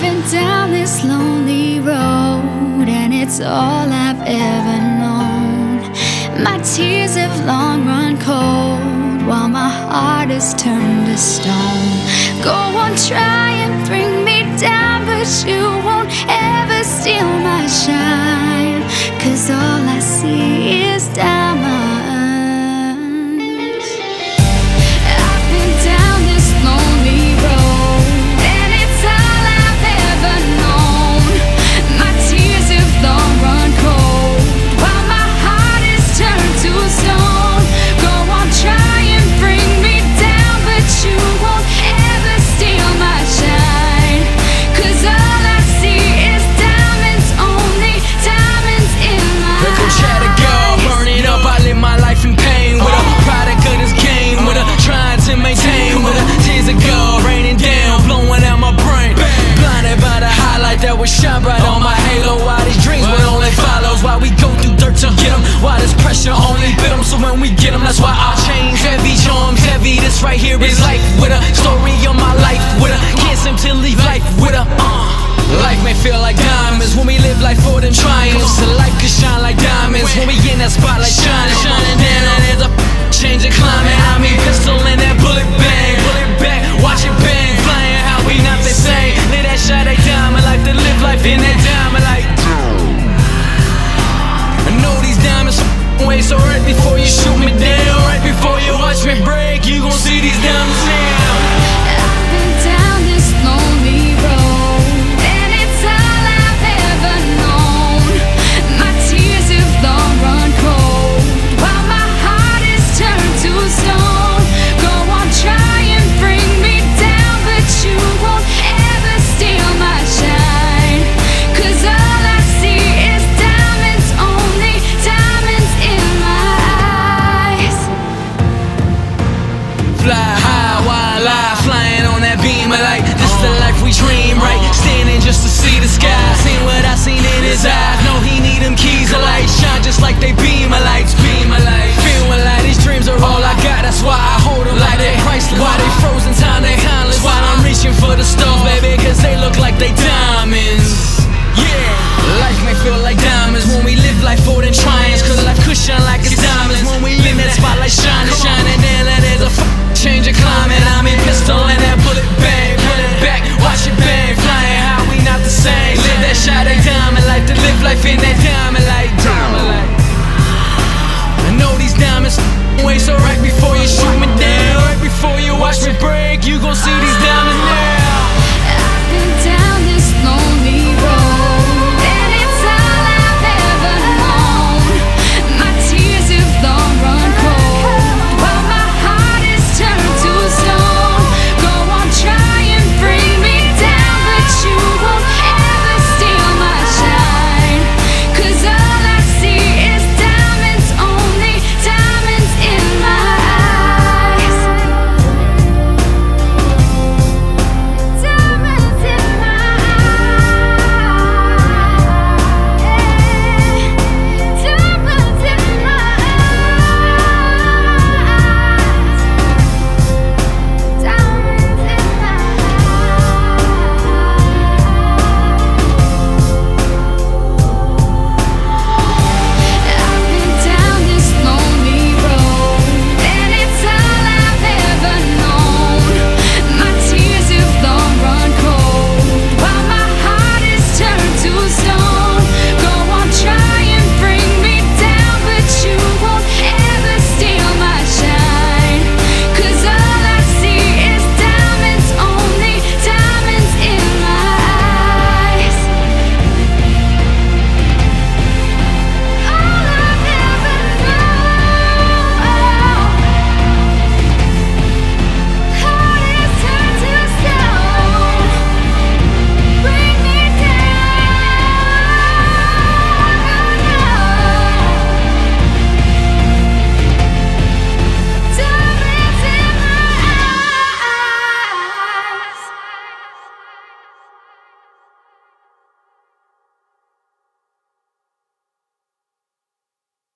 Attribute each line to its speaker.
Speaker 1: been down this lonely road And it's all I've ever known. My tears have long run cold While my heart has turned to stone. Go on, try and bring me down But you won't ever steal my shine. Cause all I see will shine
Speaker 2: bright on my halo. Why these dreams will only follows Why we go through dirt to get them Why this pressure only bit them So when we get them, that's why I change. Heavy charms, heavy, this right here is life with a Story of my life with a Can't seem to leave life with a uh. Life may feel like diamonds. When we live life for them triumphs. So life can shine living it Watch me break, you gon' see these diamonds.